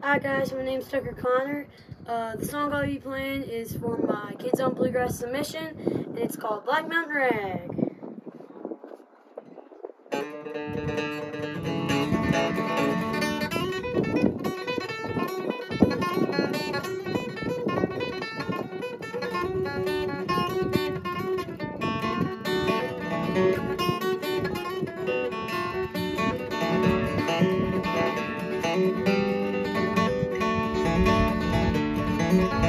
Hi guys, my name's Tucker Conner. Uh, the song I'll be playing is for my Kids on Bluegrass submission, and it's called Black Mountain Rag. Thank